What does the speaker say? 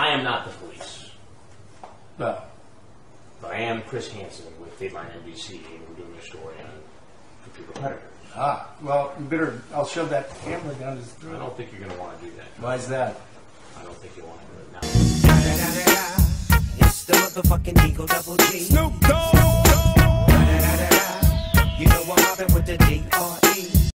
I am not the police, No. but I am Chris Hansen with Dateline NBC, and we're doing a story on computer predators. ah, well, you better. I'll shove that camera down his I don't think you're going to want to do that. Why is that? I don't think you'll want to do it now. It's the motherfucking Eagle Double G. Snoop Dogg. You know I'm mobbing with the D.R.E.